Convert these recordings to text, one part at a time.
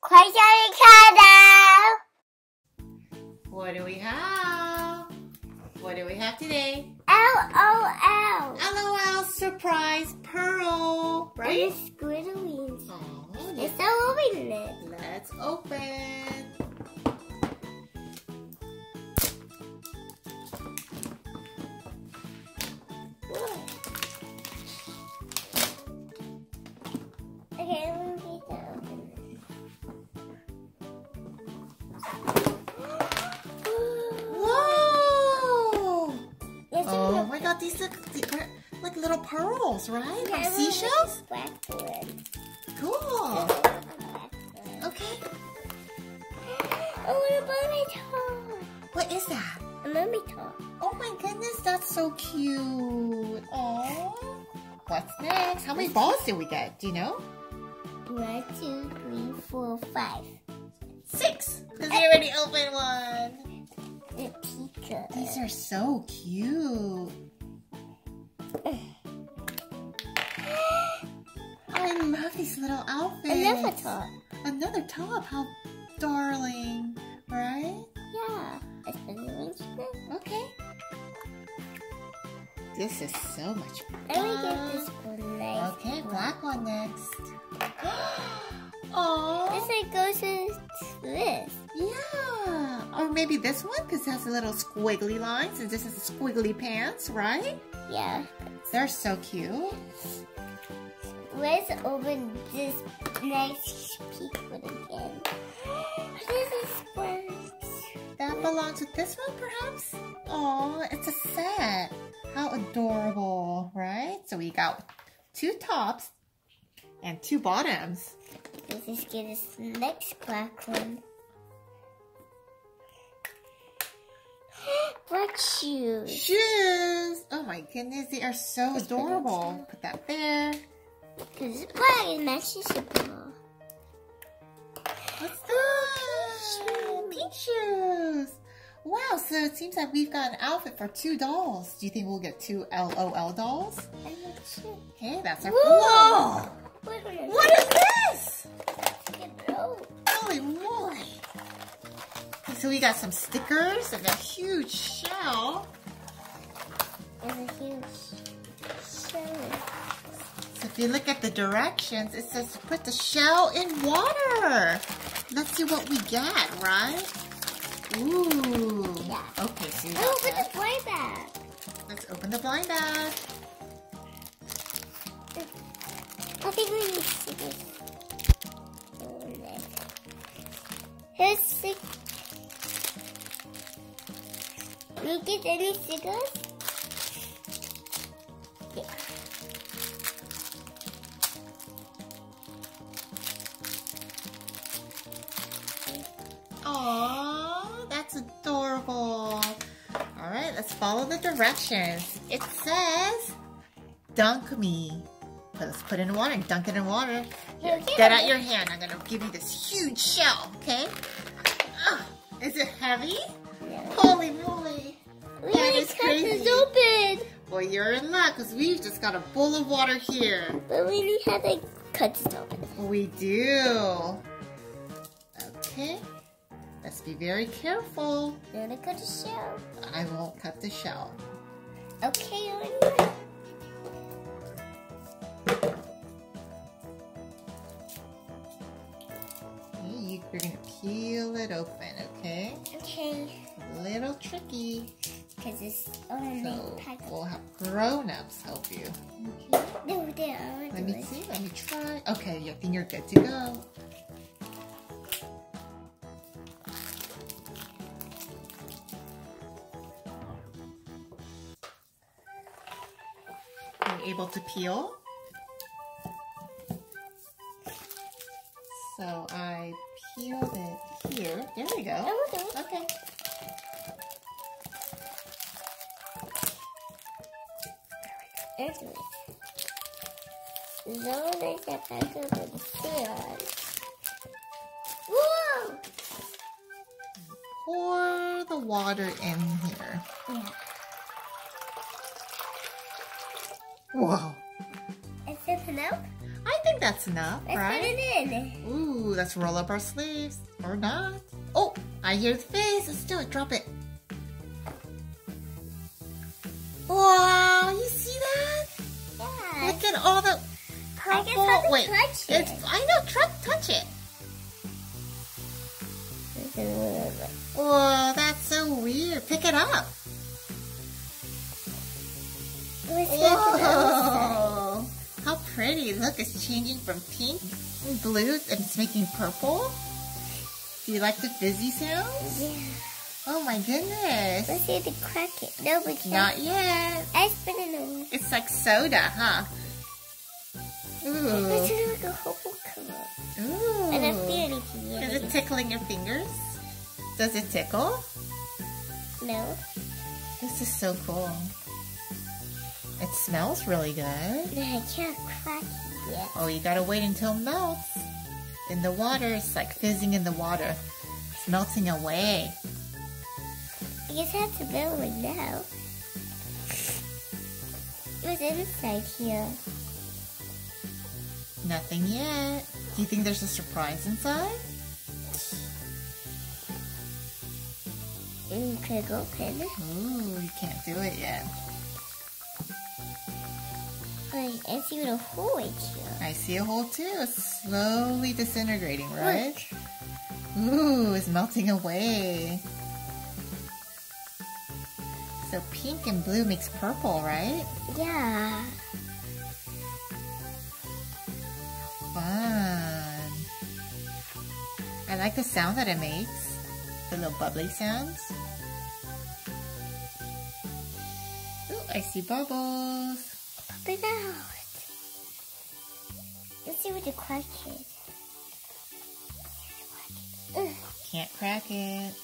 Question Canada. What do we have? What do we have today? L-O-L. LOL surprise pearl, right? it's squiggly. Oh, It's so open it. Let's open. Open my god, these look like little pearls, right? it. From Yeah, seashells? Blackwood. Cool. Okay. Oh, what about my toe? What is that? A mummy toe. Oh my goodness, that's so cute. Oh. What's next? How many balls did we get? Do you know? One, two, three, four, five. Six. Because we eh. already opened one. The Pika. These are so cute. I love these little outfits. Another top. Another top. How darling. Right? Yeah. I spent the one Okay. This is so much Let me fun. get this one nice. Okay, black one next. Oh, This one goes with this. yeah. Or maybe this one because it has a little squiggly lines and this is squiggly pants, right? Yeah. They're so cute. Let's open this nice pink one again. This is squirts. That belongs with this one, perhaps? Oh, it's a set. How adorable, right? So we got two tops and two bottoms. Let's just get this next black one. Black shoes. Shoes! Oh my goodness, they are so adorable. Put that there. Because it's black the blue. What's that? Pink shoes. Wow, so it seems like we've got an outfit for two dolls. Do you think we'll get two LOL dolls? And the shoe. Okay, that's our Whoa! pillow. Wait a minute. What is this? Holy moly. So we got some stickers and a huge shell. and a huge shell. So if you look at the directions, it says put the shell in water. Let's see what we get, right? Ooh. Yeah. Okay, so you got Oh, that. the blind bag. Let's open the blind bag. You get any stickers? Yeah. Aww, that's adorable. All right, let's follow the directions. It says, dunk me. Let's put it in water, dunk it in water. Here, get out your hand. I'm gonna give you this huge shell, okay? Ah, is it heavy? Yeah. Holy moly. We That is cut this open. Well, you're in luck because we've just got a bowl of water here. But we need to have to cut this open. We do. Okay. Let's be very careful. We're gonna cut the shell. I won't cut the shell. Okay, you're gonna peel it open, okay? Okay. A little tricky. Because it's only So pack. we'll have grown-ups help you. No, there. I want Let me see, let me try. Okay, I think you're good to go. Are you able to peel? Peeled it here. There we go. Oh, I want to do it. Okay. There's it. No, there's a pack of the sand. Whoa! Pour the water in here. Yeah. Whoa. Is it enough? I think that's enough, Let's right? put it in. Ooh, let's roll up our sleeves. Or not. Oh, I hear the face. Let's do it. Drop it. Wow, you see that? Yeah. Look at all the I guess purple. I Wait, touch it's, it. I know. Try touch it. There's a little bit. Whoa, that's so weird. Pick it up. Let's see what's on the other side. Whoa! Pretty. Look, it's changing from pink and blue and it's making purple. Do you like the fizzy sounds? Yeah. Oh my goodness. Let's see if we crack it. No, we can't. Not yet. I spit it in It's like soda, huh? Ooh. just like a whole color. Ooh. I don't feel anything Is it tickling your fingers? Does it tickle? No. This is so cool. It smells really good. I can't crack it yet. Oh, you gotta wait until it melts. In the water, it's like fizzing in the water. It's melting away. I guess I have to build it now. What's inside here? Nothing yet. Do you think there's a surprise inside? Mm, could open. it? Ooh, you can't do it yet. Wait, I see a hole right here. I see a hole too. It's slowly disintegrating, right? Ooh, it's melting away. So pink and blue makes purple, right? Yeah. Fun. I like the sound that it makes. The little bubbly sounds. Ooh, I see bubbles. Pop it out. Let's see what the crack is. Ugh, Can't crack it.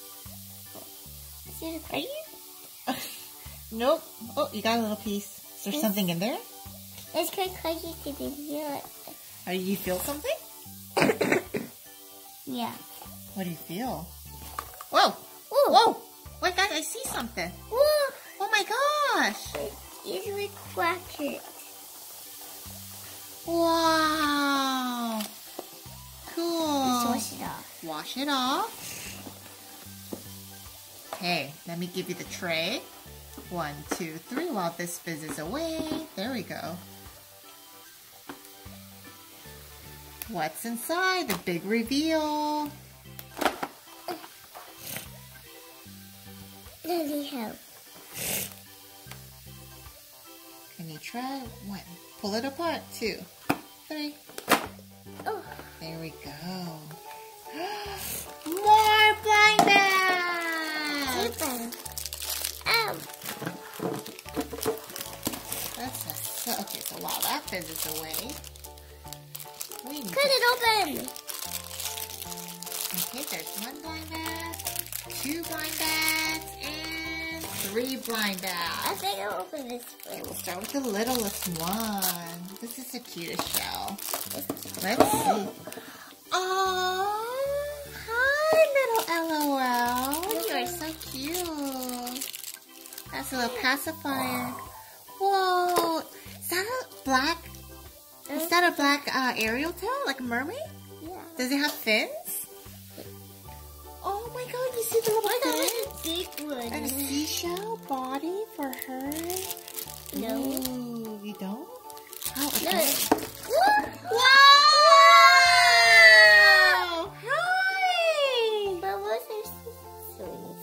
see the crack? Nope. Oh, you got a little piece. Is there something in there? Let's try cracking it in here. You feel something? Yeah. What do you feel? Whoa! Ooh. Whoa! Wait, guys, I see something. Whoa. Oh my gosh! Easily crack it. Wow! Cool. Let's wash it off. Wash it off. Okay, let me give you the tray. One, two, three, while this fizzes away. There we go. What's inside? The big reveal. Let me help. Can you try? One. Pull it apart. Two, three. Oh, There we go. More blind bags! open. Ow. Um. That's a, so, okay, so while that fizzes away, we need Cut it open. okay, there's one blind bag, two blind bags, three blind I bags. think I'll open this one. we'll start with the littlest one. This is the cutest shell. Let's see. Oh, hi, little LOL. You are so cute. That's a little pacifier. Whoa, is that a black? Is that a black uh, Ariel tail, like a mermaid? Yeah. Does it have fins? Oh my god, you see the little I fins? got a big one. Seashell body for her? No. You don't? Oh, okay. Wow! Hi! But what's her accessories?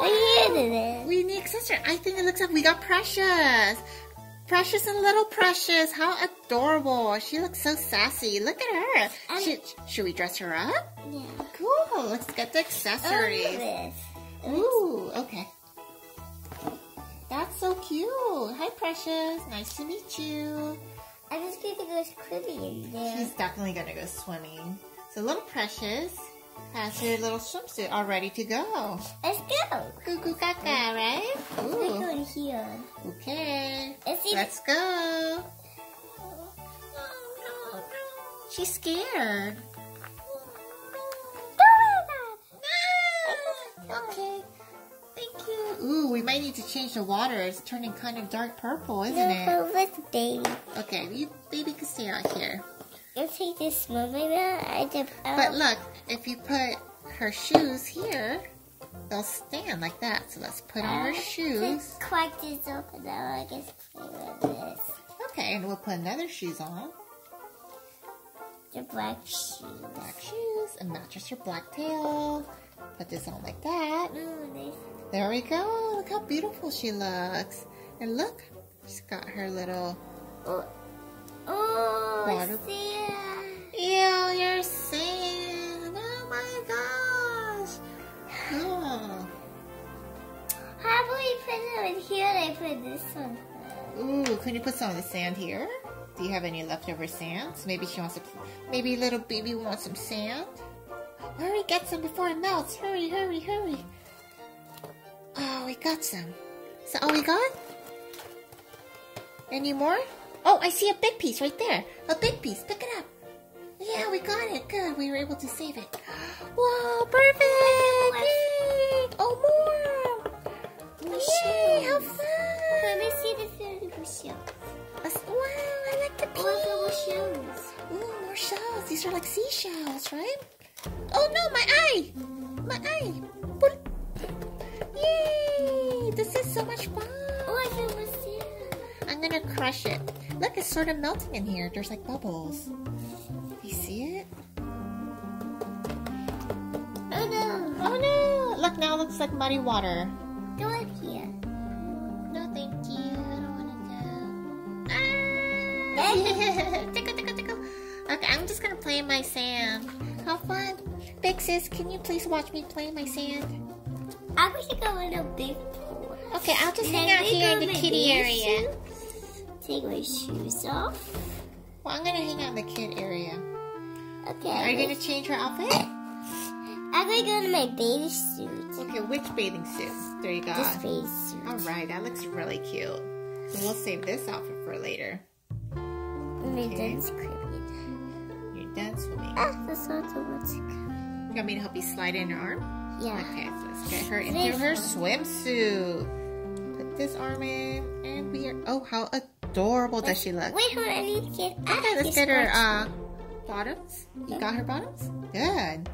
I hated it. We need accessory. I think it looks like we got Precious. Precious and little Precious. How adorable. She looks so sassy. Look at her. Should, should we dress her up? Yeah. Cool. Let's get the Oh, accessories. Ooh, okay. That's so cute. Hi, Precious. Nice to meet you. I'm just going to go swimming in there. She's definitely gonna go swimming. So little Precious has her little swimsuit all ready to go. Let's go. Cuckoo caca, right? Let's go Ooh. in here. Okay. Let's. Let's go. She's scared. No. Okay. Ooh, we might need to change the water. It's turning kind of dark purple, isn't No, it? but with baby. Okay, you baby can stay out here. I'll take this one out. I But look, if you put her shoes here, they'll stand like that. So let's put on her uh, shoes. Let's crack this open now. I guess play with this. Okay, and we'll put another shoes on. The black shoes. Black shoes and matches her black tail. Put this on like that. Ooh, they There we go. Look how beautiful she looks. And look, she's got her little. Oh, oh Water. Sam. Ew, you're sand. Oh my gosh. Oh. How about we put it in here and I put this one? Ooh, can you put some of the sand here? Do you have any leftover sand? Maybe she wants to. Maybe little baby wants some sand. Hurry, get some before it melts. Hurry, hurry, hurry. Oh, we got some. Is that all we got? Any more? Oh, I see a big piece right there. A big piece. Pick it up. Yeah, we got it. Good. We were able to save it. Whoa, perfect. Yay. Oh, more. Yay, how fun. Let me see the beautiful shells. Wow, I like the Look at the pink. shells. Ooh, more shells. These are like seashells, right? Oh no! My eye! So much fun. Oh, I feel the sand. I'm gonna crush it. Look, it's sort of melting in here. There's like bubbles. You see it? Oh no. Oh no! Look, now it looks like muddy water. Go in here. No, thank you. I don't wanna go. Ah! tickle, tickle, tickle. Okay, I'm just gonna play in my sand. How fun. Big sis, can you please watch me play in my sand? I wish I go in a big pool. Okay, I'll just hang out here in the kitty area. Take my shoes off. Well, I'm gonna hang out in the kid area. Okay. Are you gonna change her outfit? I'm gonna go to my bathing suit. Okay, which bathing suit? There you go. This bathing suit. Alright, that looks really cute. So we'll save this outfit for later. My Okay. dance creepy. You're done swimming. Ah, that's not the what's You want me to help you slide in her arm? Yeah. Okay, so let's get her into This her one. swimsuit. This arm in, and we are. Oh, how adorable does she look? Wait, hold on. I need to get. Okay, let's get her uh, bottoms. You got her bottoms? Good.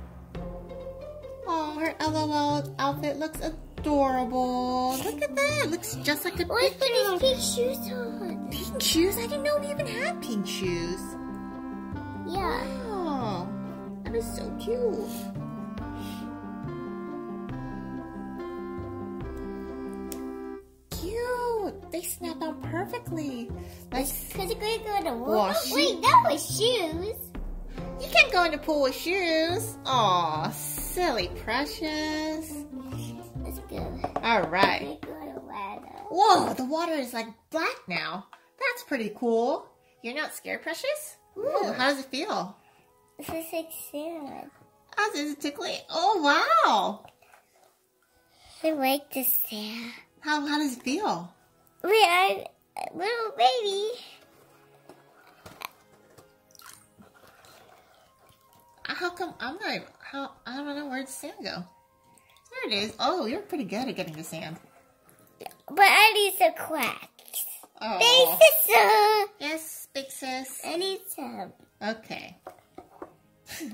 Oh, her LOL outfit looks adorable. Look at that. Looks just like the put picture. pink shoes on. Pink shoes? I didn't know we even had pink shoes. Yeah. Oh, that is so cute. Snap on perfectly. Cause you're gonna go in the water. She- oh, Wait, that was shoes. You can't go in the pool with shoes. Aw, silly precious. Let's go. All right. Let's go to water. Whoa, the water is like black now. That's pretty cool. You're not scared, Precious? Ooh, how does it feel? This is like sand. How oh, does it tickle? Oh, wow. I like the sand. How, how does it feel? Wait, I'm a little baby. How come I'm not, how, I don't know, where'd the sand go? There it is. Oh, you're pretty good at getting the sand. But I need some cracks. Oh. Hey, sister. Yes, big sis. I need some. Okay.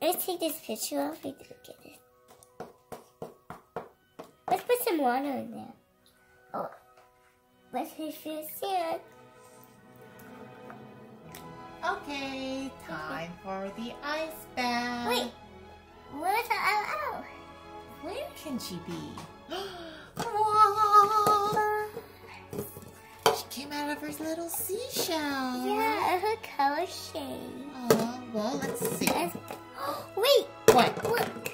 Let's take this picture off. Wait, look at this. Some water in there. Oh, let's fish the sand. Okay, time for the ice bath. Wait, where's the oh, oh. Where can she be? She came out of her little seashell. Yeah, her color shade. Oh, well, let's see. Wait, What? look.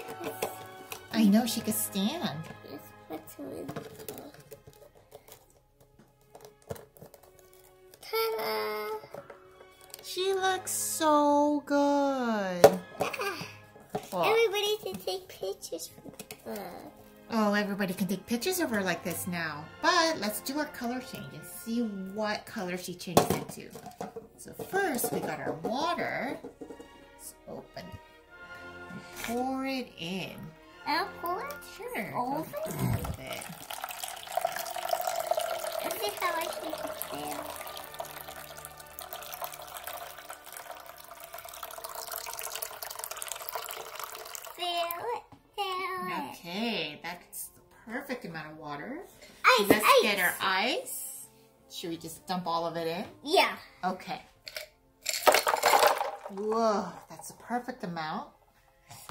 I know she could stand. Looks so good. Oh, Everybody can take pictures from her. oh, everybody can take pictures of her like this now. But let's do our color change and see what color she changes into. So first, we got our water. Let's open and pour it in. I'll pull it. Sure. All go of it? all of it. Let's see how we can it. Fill it. Okay, that's the perfect amount of water. Ice, Let's ice. get our ice. Should we just dump all of it in? Yeah. Okay. Whoa, that's the perfect amount.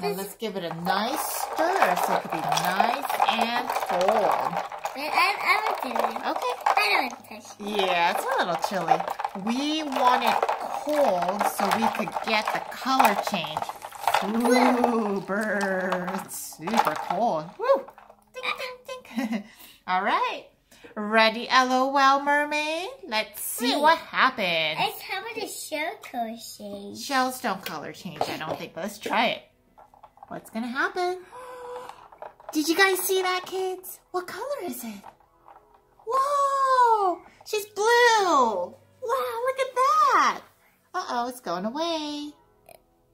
Now let's give it a nice stir so it can be nice and cold. I, I would do it. Okay. I don't want to touch it. Yeah, it's a little chilly. We want it cold so we could get the color change. Ooh, bird. It's super cool. Woo. Ding, ding, ding. All right. Ready, LOL, mermaid? Let's see Wait. what happens. It's how about the show crochet? Shells don't color change, I don't think. But let's try it. What's gonna happen? Did you guys see that, kids? What color is it? Whoa! She's blue! Wow, look at that! Uh-oh, it's going away.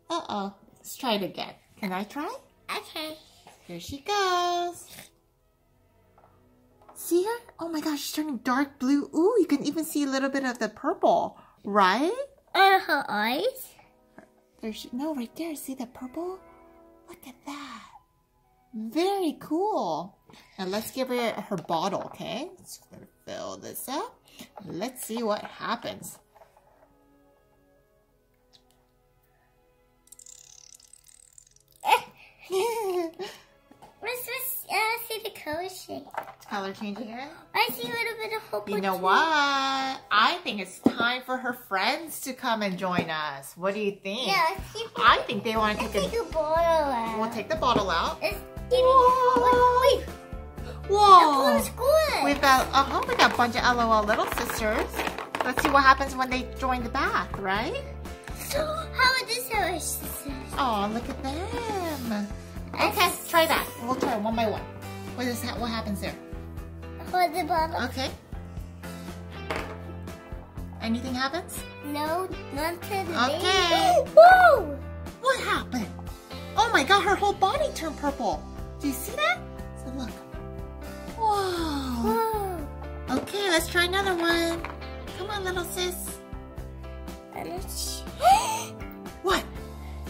Uh-oh. Let's try it again. Can I try? Okay. Here she goes. See her? Oh my gosh, she's turning dark blue. Ooh, you can even see a little bit of the purple, right? Uh, her eyes? There's no right there. See the purple? Look at that. Very cool. Now let's give her her bottle, okay? Let's fill this up. Let's see what happens. Let's just uh, see the crochet. Color changing. I see a little bit of hope. You know what? I think it's time for her friends to come and join us. What do you think? Yeah, let's see. I think they want to take take a. a bottle out. We'll take the bottle out. Let's give Whoa. Wait, Whoa! We've got uh huh. We got a bunch of LOL little sisters. Let's see what happens when they join the bath, right? How about this sisters? Oh, look at them. Okay, try that. We'll try one by one. What is that? What happens there? Hold the bottle. Okay. Anything happens? No, not to the Okay. Whoa! What happened? Oh my god, her whole body turned purple. Do you see that? So look. Whoa. Whoa! Okay, let's try another one. Come on, little sis. What?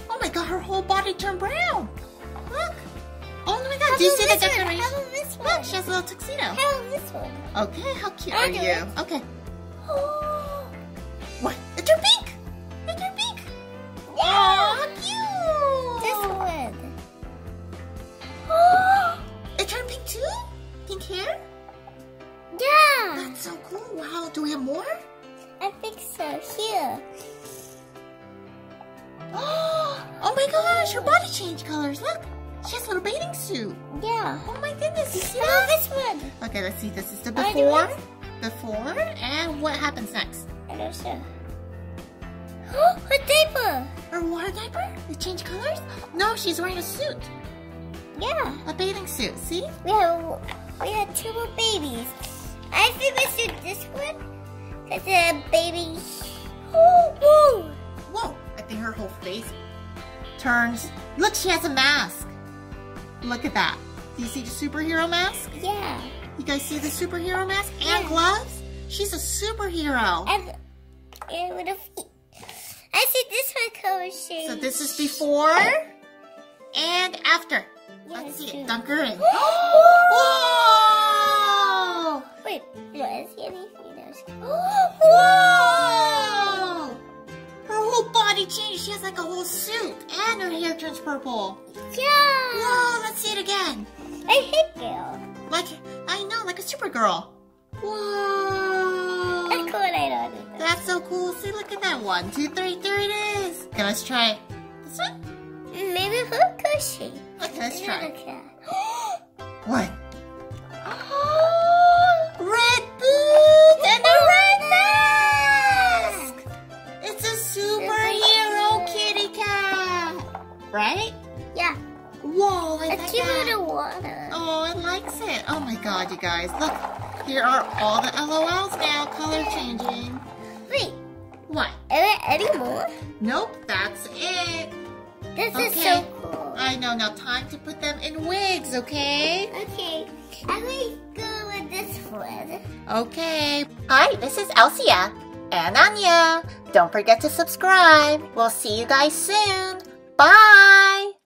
Oh my god, her whole body turned brown. Look. Oh my god, do you see the decoration? How about this one? Look, she has a little tuxedo. How about this one? Okay, how cute I are you? it. Okay. Oh, What? It turned pink. It turned pink. yeah. Oh, how cute. This one. It turned pink too? Pink hair? Yeah. That's so cool. Wow, do we have more? I think so. Here. oh my gosh, her body changed colors. Look, she has a little bathing suit. Yeah. Oh my goodness, you see oh, that? about this one? Okay, let's see. This is the before. Before, and what happens next? I don't know. Oh, a diaper. Her water diaper? It changed colors? No, she's wearing a suit. Yeah. A bathing suit, see? We have we have two more babies. I think we should this one because the baby. Oh, whoa. Whoa, think her whole face turns. Look, she has a mask. Look at that. Do you see the superhero mask? Yeah. You guys see the superhero mask and Yeah. gloves? She's a superhero. And and with a feet. I see this one color shade. So this is before and after. Yeah, Let's see it. Dunk her in. Whoa! Whoa! Wait, no, I see anything else. Whoa! Changed. She has like a whole suit and her hair turns purple. Yeah. Whoa, let's see it again. I hate girl. Like, I know, like a Supergirl. Whoa! That's cool. I don't. That's so cool. See, look at that. One, two, three, there it is. Okay, let's try it. This one? Maybe her cushy. Okay, let's try. Okay. What? Here are all the LOLs now, color changing. Wait, What? are there any more? Nope, that's it. This is so cool. I know. Now time to put them in wigs, okay? Okay, I'm gonna go with this one. Okay. Hi, this is Elsia and Anya. Don't forget to subscribe. We'll see you guys soon. Bye.